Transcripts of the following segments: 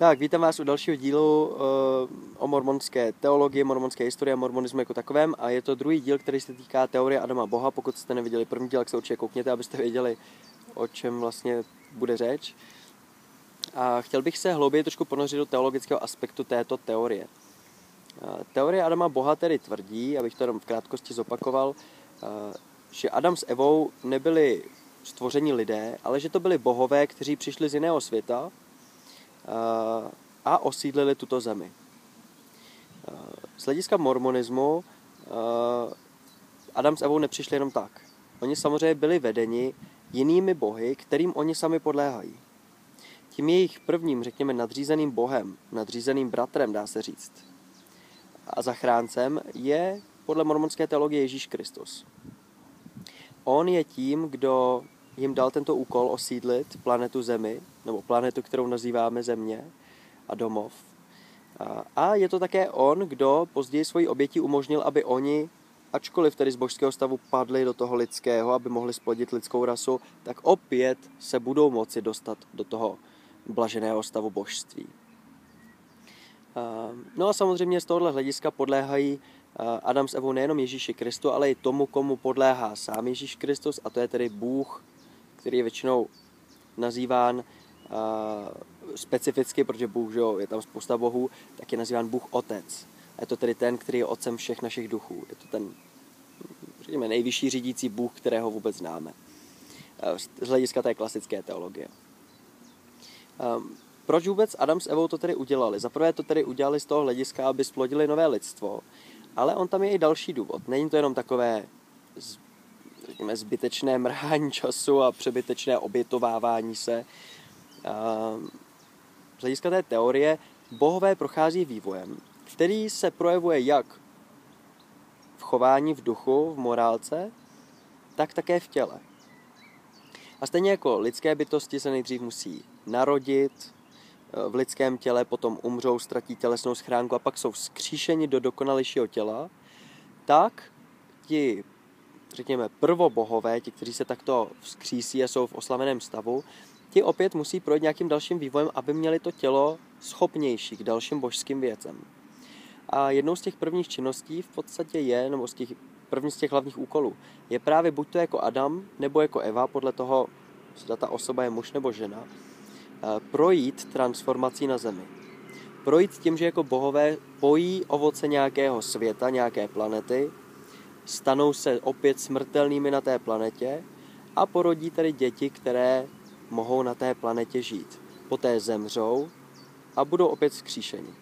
Tak, vítám vás u dalšího dílu uh, o mormonské teologii, mormonské historii a mormonismu jako takovém a je to druhý díl, který se týká teorie Adama Boha. Pokud jste neviděli první díl, tak se určitě koukněte, abyste věděli, o čem vlastně bude řeč. A chtěl bych se hlouběji trošku ponořit do teologického aspektu této teorie. Uh, teorie Adama Boha tedy tvrdí, abych to jenom v krátkosti zopakoval, uh, že Adam s Evou nebyli stvoření lidé, ale že to byli bohové, kteří přišli z jiného světa a osídlili tuto zemi. Eh, z hlediska mormonismu eh, Adam s Evou nepřišli jenom tak. Oni samozřejmě byli vedeni jinými bohy, kterým oni sami podléhají. Tím jejich prvním, řekněme, nadřízeným bohem, nadřízeným bratrem, dá se říct, a zachráncem je podle mormonské teologie Ježíš Kristus. On je tím, kdo jim dal tento úkol osídlit planetu Zemi, nebo planetu, kterou nazýváme Země a domov. A je to také on, kdo později svoji oběti umožnil, aby oni, ačkoliv tedy z božského stavu padli do toho lidského, aby mohli splodit lidskou rasu, tak opět se budou moci dostat do toho blaženého stavu božství. No a samozřejmě z tohohle hlediska podléhají Adam s Evou nejenom Ježíši Kristu, ale i tomu, komu podléhá sám Ježíš Kristus, a to je tedy Bůh, který je většinou nazýván uh, specificky, protože Bůh, že jo, je tam spousta bohů, tak je nazýván Bůh Otec. A je to tedy ten, který je otcem všech našich duchů. Je to ten, řekněme, nejvyšší řídící Bůh, kterého vůbec známe. Uh, z hlediska té klasické teologie. Um, proč vůbec Adam s Evou to tedy udělali? Zaprvé to tedy udělali z toho hlediska, aby splodili nové lidstvo, ale on tam je i další důvod. Není to jenom takové řekněme, zbytečné mrhání času a přebytečné obětovávání se. Z hlediska té teorie bohové prochází vývojem, který se projevuje jak v chování v duchu, v morálce, tak také v těle. A stejně jako lidské bytosti se nejdřív musí narodit v lidském těle, potom umřou, ztratí tělesnou schránku a pak jsou vzkříšeni do dokonalejšího těla, tak ti řekněme, prvobohové, ti, kteří se takto vzkřísí a jsou v oslaveném stavu, ti opět musí projít nějakým dalším vývojem, aby měli to tělo schopnější k dalším božským věcem. A jednou z těch prvních činností v podstatě je, nebo z těch první z těch hlavních úkolů, je právě buď to jako Adam, nebo jako Eva, podle toho, zda ta osoba je muž nebo žena, eh, projít transformací na zemi. Projít tím, že jako bohové pojí ovoce nějakého světa, nějaké planety, stanou se opět smrtelnými na té planetě a porodí tedy děti, které mohou na té planetě žít. Poté zemřou a budou opět vzkříšeni.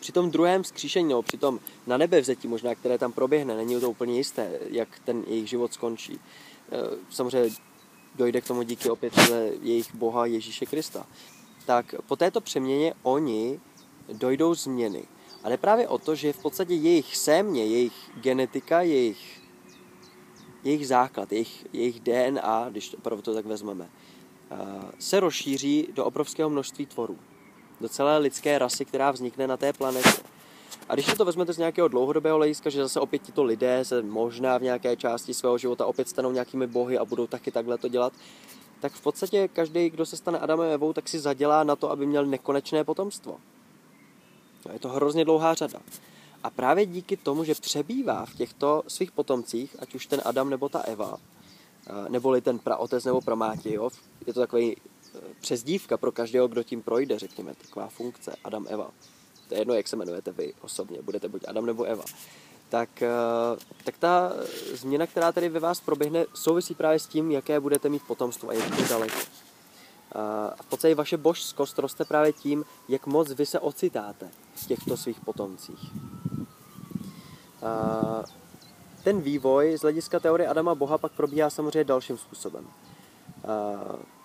Při tom druhém vzkříšení, nebo při tom na nebe vzetí možná, které tam proběhne, není to úplně jisté, jak ten jejich život skončí. Samozřejmě dojde k tomu díky opět jejich Boha Ježíše Krista. Tak po této přeměně oni dojdou změny. A jde právě o to, že v podstatě jejich sémě, jejich genetika, jejich, jejich základ, jejich, jejich DNA, když to opravdu to tak vezmeme, se rozšíří do obrovského množství tvorů. Do celé lidské rasy, která vznikne na té planetě. A když to vezmete z nějakého dlouhodobého hlediska, že zase opět tito lidé se možná v nějaké části svého života opět stanou nějakými bohy a budou taky takhle to dělat, tak v podstatě každý, kdo se stane Adamem Evou, tak si zadělá na to, aby měl nekonečné potomstvo. Je to hrozně dlouhá řada. A právě díky tomu, že přebývá v těchto svých potomcích, ať už ten Adam nebo ta Eva, eh, neboli ten praotec nebo pramáti, jo, je to takový eh, přezdívka pro každého, kdo tím projde, řekněme, taková funkce Adam, Eva. To je jedno, jak se jmenujete vy osobně, budete buď Adam nebo Eva. Tak, eh, tak ta změna, která tady ve vás proběhne, souvisí právě s tím, jaké budete mít potomstvo a jak daleko. A v podstatě vaše božskost roste právě tím, jak moc vy se ocitáte v těchto svých potomcích. Ten vývoj z hlediska teorie Adama Boha pak probíhá samozřejmě dalším způsobem.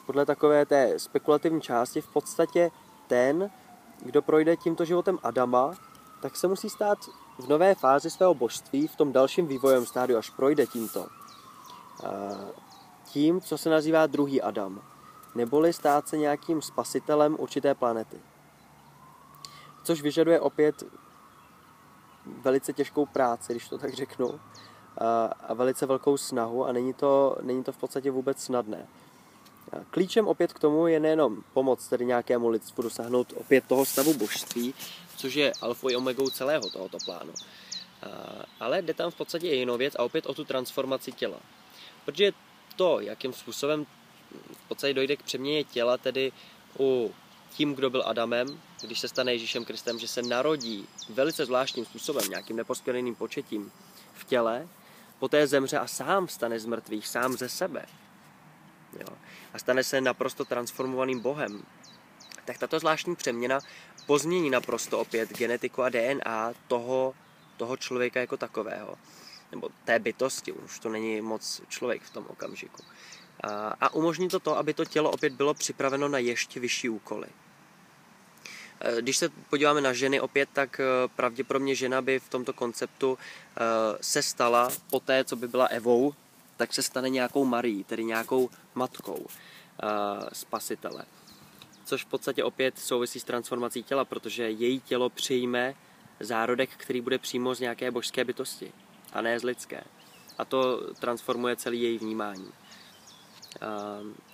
Podle takové té spekulativní části v podstatě ten, kdo projde tímto životem Adama, tak se musí stát v nové fázi svého božství, v tom dalším vývojem stádiu, až projde tímto. Tím, co se nazývá druhý Adam neboli stát se nějakým spasitelem určité planety. Což vyžaduje opět velice těžkou práci, když to tak řeknu, a, a velice velkou snahu a není to, není to v podstatě vůbec snadné. Klíčem opět k tomu je nejenom pomoc tedy nějakému lidstvu dosáhnout opět toho stavu božství, což je alfa i omegou celého tohoto plánu. Ale jde tam v podstatě jinou věc a opět o tu transformaci těla. Protože to, jakým způsobem v podstatě dojde k přeměně těla, tedy u tím, kdo byl Adamem, když se stane Ježíšem Kristem, že se narodí velice zvláštním způsobem, nějakým neposkvrněným početím v těle, poté zemře a sám stane z mrtvých, sám ze sebe. Jo. A stane se naprosto transformovaným Bohem. Tak tato zvláštní přeměna pozmění naprosto opět genetiku a DNA toho, toho člověka jako takového. Nebo té bytosti, už to není moc člověk v tom okamžiku. A, a umožní to to, aby to tělo opět bylo připraveno na ještě vyšší úkoly. E, když se podíváme na ženy opět, tak e, pravděpodobně žena by v tomto konceptu e, se stala po té, co by byla Evou, tak se stane nějakou Marí, tedy nějakou matkou spasitele. Což v podstatě opět souvisí s transformací těla, protože její tělo přijme zárodek, který bude přímo z nějaké božské bytosti a ne z lidské. A to transformuje celý její vnímání.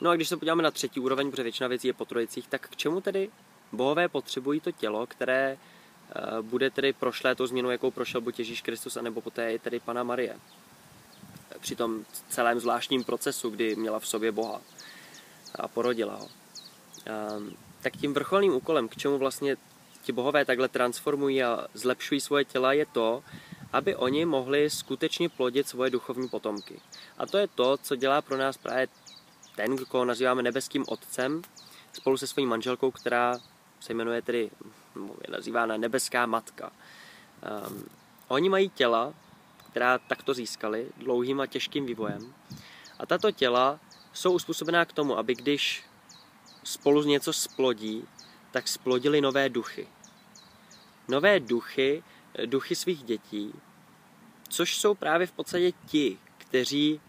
No a když se podíváme na třetí úroveň, protože většina věcí je po trojicích, tak k čemu tedy bohové potřebují to tělo, které eh, bude tedy prošlé tou změnou, jakou prošel buď Ježíš Kristus, anebo poté i tedy Pana Marie. Při tom celém zvláštním procesu, kdy měla v sobě Boha a porodila ho. Tak tím vrcholným úkolem, k čemu vlastně ti bohové takhle transformují a zlepšují svoje těla, je to, aby oni mohli skutečně plodit svoje duchovní potomky. A to je to, co dělá pro nás právě ten, koho nazýváme nebeským otcem, spolu se svojí manželkou, která se jmenuje tedy, je nazývána nebeská matka. Um, oni mají těla, která takto získali dlouhým a těžkým vývojem. A tato těla jsou uspůsobená k tomu, aby když spolu něco splodí, tak splodili nové duchy. Nové duchy, duchy svých dětí, což jsou právě v podstatě ti, kteří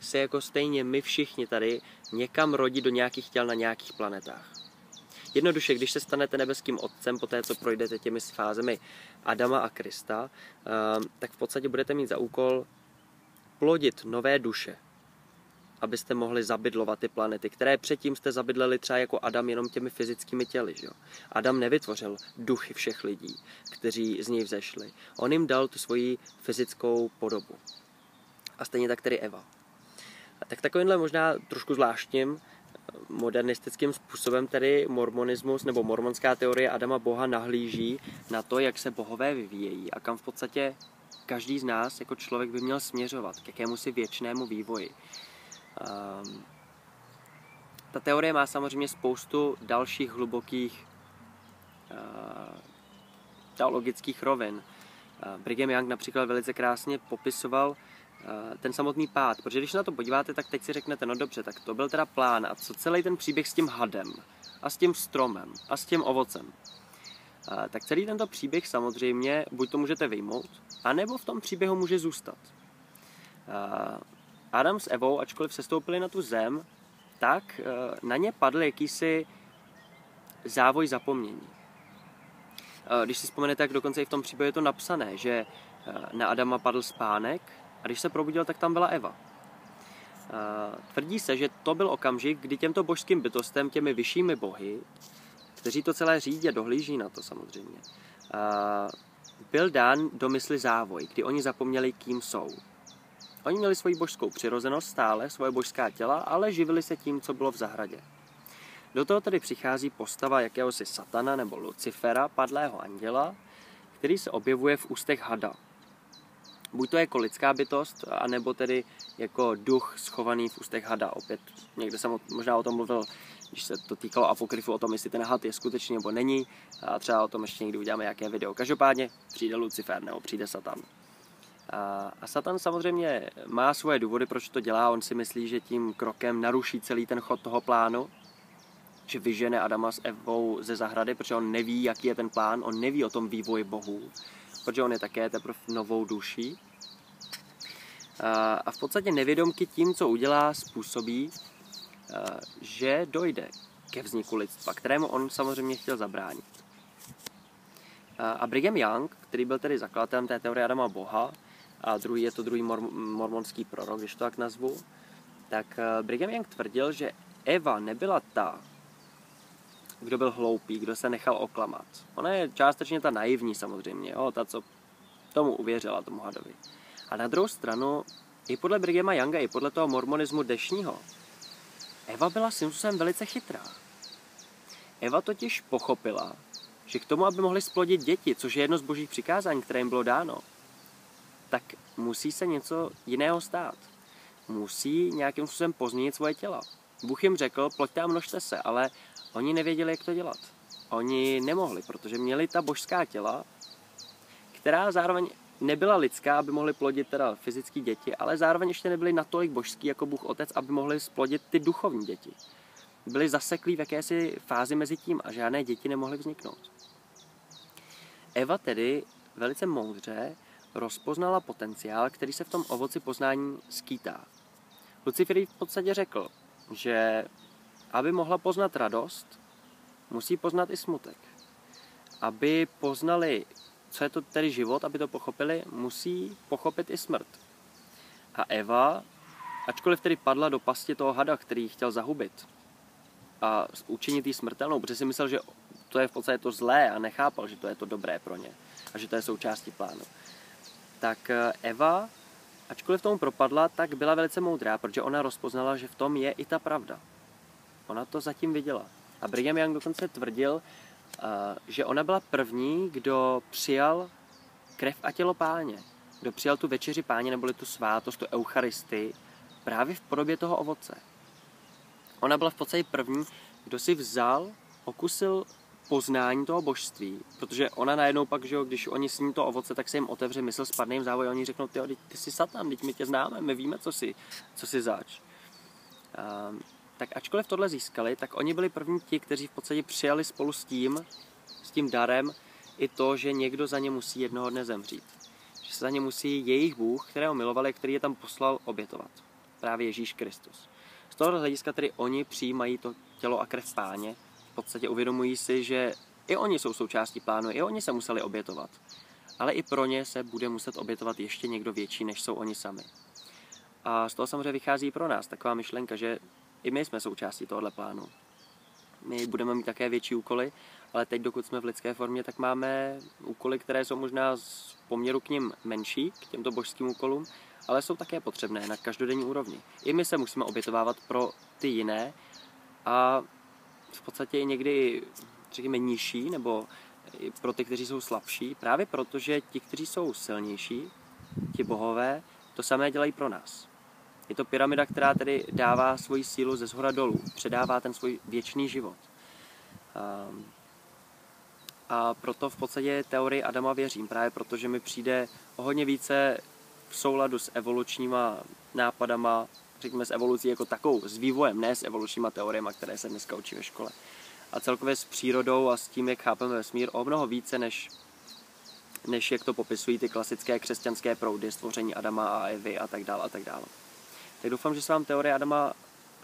se jako stejně my všichni tady někam rodí do nějakých těl na nějakých planetách. Jednoduše, když se stanete nebeským otcem, po té, co projdete těmi fázemi Adama a Krista, ehm, tak v podstatě budete mít za úkol plodit nové duše, abyste mohli zabydlovat ty planety, které předtím jste zabydleli třeba jako Adam jenom těmi fyzickými těly. Že? Adam nevytvořil duchy všech lidí, kteří z něj vzešli. On jim dal tu svoji fyzickou podobu. A stejně tak tedy Eva. Tak takovýmhle možná trošku zvláštním modernistickým způsobem tedy mormonismus nebo mormonská teorie Adama Boha nahlíží na to, jak se bohové vyvíjejí a kam v podstatě každý z nás jako člověk by měl směřovat, k jakému si věčnému vývoji. Um, ta teorie má samozřejmě spoustu dalších hlubokých uh, teologických rovin. Uh, Brigham Young například velice krásně popisoval ten samotný pád. Protože když na to podíváte, tak teď si řeknete, no dobře, tak to byl teda plán a co celý ten příběh s tím hadem a s tím stromem a s tím ovocem. Eh, tak celý tento příběh samozřejmě buď to můžete vyjmout, anebo v tom příběhu může zůstat. Eh, Adam s Evou, ačkoliv sestoupili na tu zem, tak na ně padl jakýsi závoj zapomnění. Když si vzpomenete, tak dokonce i v tom příběhu je to napsané, že na Adama padl spánek a když se probudil, tak tam byla Eva. Tvrdí se, že to byl okamžik, kdy těmto božským bytostem, těmi vyššími bohy, kteří to celé řídí a dohlíží na to samozřejmě, byl dán do mysli závoj, kdy oni zapomněli, kým jsou. Oni měli svoji božskou přirozenost stále, svoje božská těla, ale živili se tím, co bylo v zahradě. Do toho tedy přichází postava jakéhosi satana nebo Lucifera, padlého anděla, který se objevuje v ústech hada, Buď to jako lidská bytost, anebo tedy jako duch schovaný v ústech hada. Opět někde jsem možná o tom mluvil, když se to týkalo apokryfu, o tom, jestli ten had je skutečný nebo není. A třeba o tom ještě někdy uděláme nějaké video. Každopádně přijde Lucifer nebo přijde Satan. A, a Satan samozřejmě má svoje důvody, proč to dělá. On si myslí, že tím krokem naruší celý ten chod toho plánu, že vyžene Adama s Evou ze zahrady, protože on neví, jaký je ten plán, on neví o tom vývoji bohů protože on je také teprve novou duší. A v podstatě nevědomky tím, co udělá, způsobí, že dojde ke vzniku lidstva, kterému on samozřejmě chtěl zabránit. A Brigham Young, který byl tedy zakladatelem té teorie Adama Boha, a druhý je to druhý mor- mormonský prorok, když to tak nazvu, tak Brigham Young tvrdil, že Eva nebyla ta, kdo byl hloupý, kdo se nechal oklamat. Ona je částečně ta naivní samozřejmě, jo, ta, co tomu uvěřila, tomu hadovi. A na druhou stranu, i podle Brigema Younga, i podle toho mormonismu dešního, Eva byla svým velice chytrá. Eva totiž pochopila, že k tomu, aby mohli splodit děti, což je jedno z božích přikázání, které jim bylo dáno, tak musí se něco jiného stát. Musí nějakým způsobem pozměnit svoje těla. Bůh jim řekl, ploďte a množte se, ale oni nevěděli, jak to dělat. Oni nemohli, protože měli ta božská těla, která zároveň nebyla lidská, aby mohli plodit teda fyzické děti, ale zároveň ještě nebyly natolik božský jako Bůh Otec, aby mohli splodit ty duchovní děti. Byli zaseklí v jakési fázi mezi tím a žádné děti nemohly vzniknout. Eva tedy velice moudře rozpoznala potenciál, který se v tom ovoci poznání skýtá. Lucifer v podstatě řekl, že aby mohla poznat radost, musí poznat i smutek. Aby poznali, co je to tedy život, aby to pochopili, musí pochopit i smrt. A Eva, ačkoliv tedy padla do pasti toho hada, který chtěl zahubit a učinit jí smrtelnou, protože si myslel, že to je v podstatě to zlé a nechápal, že to je to dobré pro ně a že to je součástí plánu. Tak eh, Eva, ačkoliv tomu propadla, tak byla velice moudrá, protože ona rozpoznala, že v tom je i ta pravda. Ona to zatím viděla. A Brigham Young dokonce tvrdil, eh, že ona byla první, kdo přijal krev a tělo páně. Kdo přijal tu večeři páně, neboli tu svátost, tu eucharistii, právě v podobě toho ovoce. Ona byla v podstatě první, kdo si vzal, okusil poznání toho božství, protože ona najednou pak, že jo, když oni sní to ovoce, tak se jim otevře mysl s padným závoj a oni řeknou, ty, ty jsi satan, teď my tě známe, my víme, co jsi, co jsi zač. Um, tak ačkoliv tohle získali, tak oni byli první ti, kteří v podstatě přijali spolu s tím, s tím darem, i to, že někdo za ně musí jednoho dne zemřít. Že se za ně musí jejich Bůh, kterého milovali, který je tam poslal, obětovat. Právě Ježíš Kristus. Z toho hlediska tedy oni přijímají to tělo a krev páně, v podstatě uvědomují si, že i oni jsou součástí plánu, i oni se museli obětovat. Ale i pro ně se bude muset obětovat ještě někdo větší, než jsou oni sami. A z toho samozřejmě vychází pro nás taková myšlenka, že i my jsme součástí tohohle plánu. My budeme mít také větší úkoly, ale teď, dokud jsme v lidské formě, tak máme úkoly, které jsou možná z poměru k ním menší, k těmto božským úkolům, ale jsou také potřebné na každodenní úrovni. I my se musíme obětovávat pro ty jiné a v podstatě i někdy, řekněme, nižší, nebo pro ty, kteří jsou slabší, právě protože ti, kteří jsou silnější, ti bohové, to samé dělají pro nás. Je to pyramida, která tedy dává svoji sílu ze zhora dolů, předává ten svůj věčný život. Um, a proto v podstatě teorii Adama věřím, právě protože mi přijde o hodně více v souladu s evolučníma nápadama, řekněme s evolucí jako takovou, s vývojem, ne s evolučníma teoriemi, které se dneska učí ve škole. A celkově s přírodou a s tím, jak chápeme vesmír, o mnoho více, než, než jak to popisují ty klasické křesťanské proudy, stvoření Adama a Evy a tak dále a tak dále. Tak doufám, že se vám teorie Adama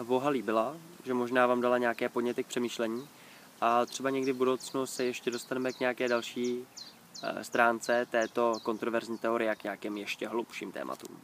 Boha líbila, že možná vám dala nějaké podněty k přemýšlení a třeba někdy v budoucnu se ještě dostaneme k nějaké další eh, stránce této kontroverzní teorie a k nějakým ještě hlubším tématům.